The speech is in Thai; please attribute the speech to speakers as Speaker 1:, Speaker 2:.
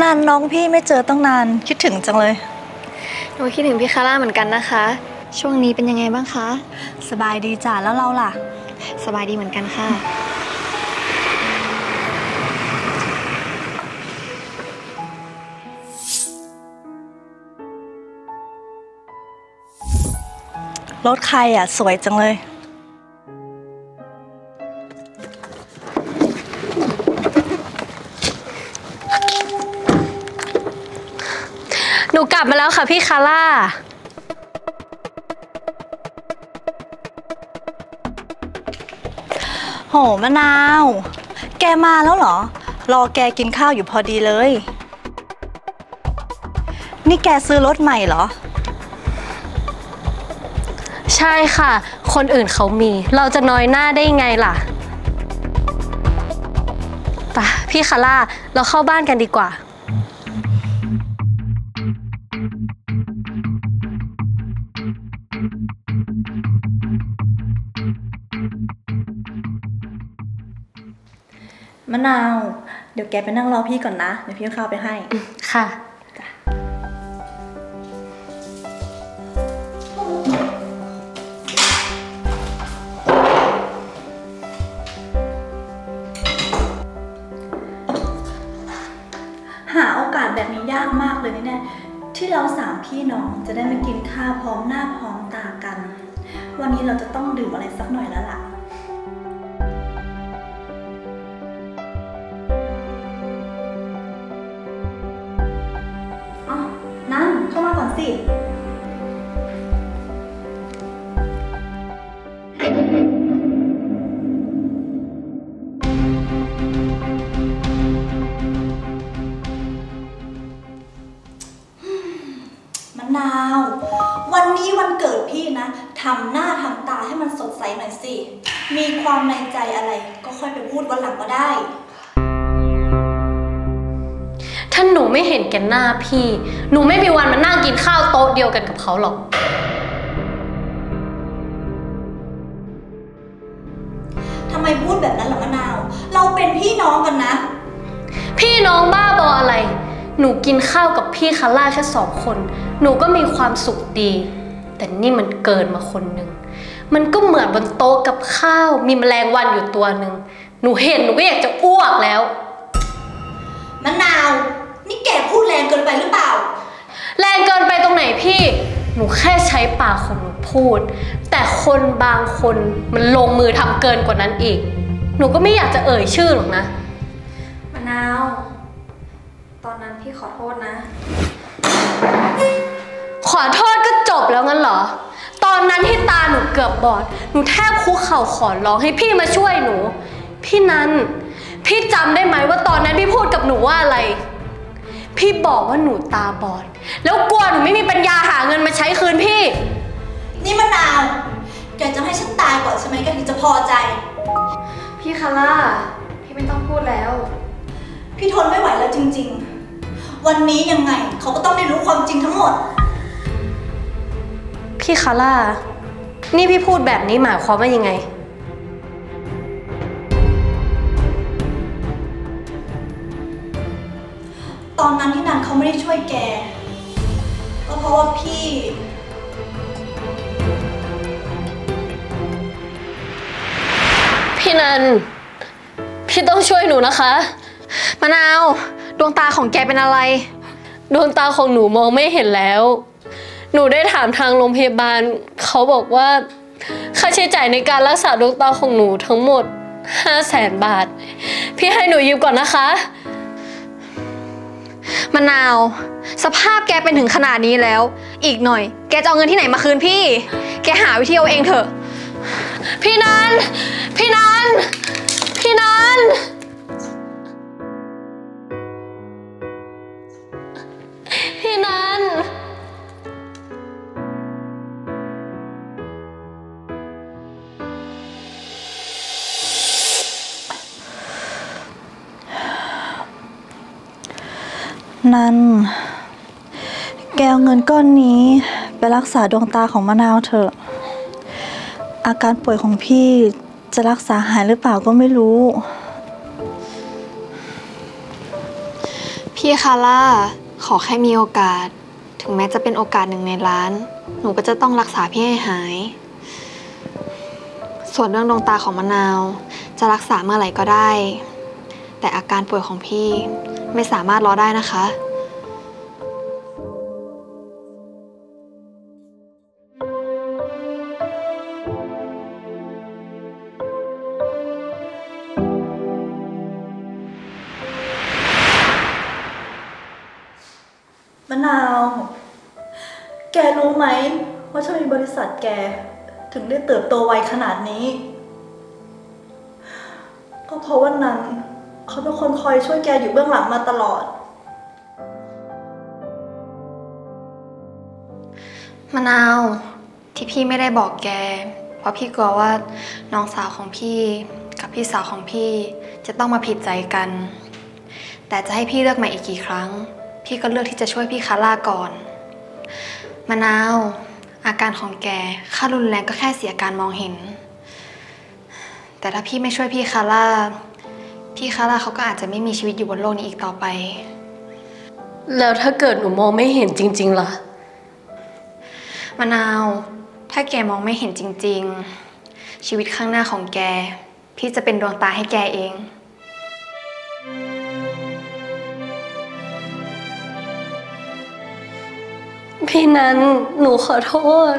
Speaker 1: นานน้องพี่ไม่เจอตั้งนานคิดถึงจังเลย
Speaker 2: หนูคิดถึงพี่คาร่าเหมือนกันนะคะ ช่วงนี้เป็นยังไงบ้างคะ
Speaker 1: สบายดีจ้ะแล้วเราล่ะ
Speaker 2: สบายดีเหมือนกันค่ะ
Speaker 1: รถใครอะ สวยจังเลย
Speaker 2: นูกลับมาแล้วค่ะพี่คาร่า
Speaker 1: โหมะนาว แกมาแล้วเหรอ รอแกกินข้าวอยู่พอดีเลย นี่แกซื้อรถใหม่เหรอ
Speaker 2: ใช่ค่ะ คนอื่นเขามี เราจะน้อยหน้าได้ยังไงล่ะไปะพี่คาร่า เราเข้าบ้านกันดีกว่า
Speaker 1: มะนาว เดี๋ยวแกไปนั่งรอพี่ก่อนนะ เดี๋ยวพี่เอาข้าวไปให้
Speaker 2: ค่ะ
Speaker 1: หาโอกาสแบบนี้ยากมากเลยนะเนี่ยที่เราสามพี่น้องจะได้มากินข้าวพร้อมหน้าพร้อมตากัน วันนี้เราจะต้องดื่มอะไรสักหน่อยแล้วล่ะ สิมะนาว วันนี้วันเกิดพี่นะทำหน้าทำตาให้มันสดใสหน่อยสิ มีความในใจอะไรก็ค่อยไปพูดวันหลังก็ได้
Speaker 2: ถ้าหนูไม่เห็นแก่หน้าพี่ หนูไม่มีวันมานั่งกินข้าวโต๊ะเดียวกันกับเขาหรอก
Speaker 1: ทำไมพูดแบบนั้นล่ะมะนาว เราเป็นพี่น้องกันนะ
Speaker 2: พี่น้องบ้าบออะไร หนูกินข้าวกับพี่คาร่าแค่สองคน หนูก็มีความสุขดี แต่นี่มันเกินมาคนหนึ่ง มันก็เหมือนบนโต๊ะกับข้าว มีแมลงวันอยู่ตัวหนึ่ง หนูเห็นหนูก็อยากจะอ้วกแล้ว
Speaker 1: มะนาวนี่แกพูดแรง เกินไปหรือเปล่า
Speaker 2: แรงเกินไปตรงไหนพี่ หนูแค่ใช้ปากของหนูพูด แต่คนบางคนมันลงมือทำเกินกว่านั้นอีก หนูก็ไม่อยากจะเอ่ยชื่อหรอกนะ
Speaker 3: มะนาว ตอนนั้นพี่ขอโทษนะ
Speaker 2: ขอโทษก็จบแล้วงั้นเหรอ ตอนนั้นที่ตาหนูเกือบบอด หนูแทบคุกเข่าขอร้องให้พี่มาช่วยหนู พี่นัน พี่จำได้ไหมว่าตอนนั้นพี่พูดกับหนูว่าอะไร พี่บอกว่าหนูตาบอด แล้วกลัวหนูไม่มีปัญญาหาเงินมาใช้คืนพี่
Speaker 1: นี่มะนาว แกจะให้ฉันตายก่อนใช่ไหมแกถึงจะพอใจ
Speaker 3: พี่คาร่า พี่ไม่ต้องพูดแล้ว
Speaker 1: พี่ทนไม่ไหวแล้วจริง ๆ วันนี้ยังไงเขาก็ต้องได้รู้ความจริงทั้งหมด
Speaker 2: พี่คาร่า นี่พี่พูดแบบนี้หมายความว่ายังไง
Speaker 1: ตอนนั้นที่นันเขาไม่ได้ช่วยแก ก็เพราะว่าพี่
Speaker 2: พี่นัน พี่ต้องช่วยหนูนะคะ
Speaker 3: มะนาว ดวงตาของแกเป็นอะไร
Speaker 2: ดวงตาของหนูมองไม่เห็นแล้ว หนูได้ถามทางโรงพยาบาล เขาบอกว่า ค่าใช้จ่ายในการรักษาดวงตาของหนูทั้งหมด 5 0 0แสนบาท พี่ให้หนูยืมก่อนนะคะ
Speaker 3: มะนาว สภาพแกเป็นถึงขนาดนี้แล้ว อีกหน่อย แกจะเอาเงินที่ไหนมาคืนพี่ แกหาวิธีเอาเองเถอะ
Speaker 2: พี่นัน พี่นัน พี่นัน พี่นัน
Speaker 1: นัน แกเอาเงินก้อนนี้ ไปรักษาดวงตาของมะนาวเถอะ อาการป่วยของพี่จะรักษาหายหรือเปล่าก็ไม่รู้
Speaker 3: พี่คาร่าขอแค่มีโอกาส ถึงแม้จะเป็นโอกาสหนึ่งในล้าน หนูก็จะต้องรักษาพี่ให้หาย ส่วนเรื่องดวงตาของมะนาว จะรักษาเมื่อไหร่ก็ได้ แต่อาการป่วยของพี่ ไม่สามารถรอได้นะคะ
Speaker 1: มะนาว แกรู้ไหม ว่าฉันมีบริษัทแก ถึงได้เติบโตไวขนาดนี้ ก็เพราะว่านั้น เขาเป็นคนคอยช่วยแกอยู่เบื้องหลังมาตลอด
Speaker 3: มะนาวที่พี่ไม่ได้บอกแก เพราะพี่กลัวว่าน้องสาวของพี่กับพี่สาวของพี่จะต้องมาผิดใจกัน แต่จะให้พี่เลือกมาอีกกี่ครั้ง พี่ก็เลือกที่จะช่วยพี่คาร่าก่อน มะนาว อาการของแกค่ารุนแรงก็แค่เสียการมองเห็น แต่ถ้าพี่ไม่ช่วยพี่คาร่า พี่คาร่าเขาก็อาจจะไม่มีชีวิตอยู่บนโลกนี้อีกต่อไป
Speaker 2: แล้วถ้าเกิดหนูมองไม่เห็นจริง ๆล่ะ
Speaker 3: มะนาว ถ้าแกมองไม่เห็นจริง ๆ ชีวิตข้างหน้าของแก พี่จะเป็นดวงตาให้แกเอง
Speaker 2: พี่นั้นหนูขอโทษ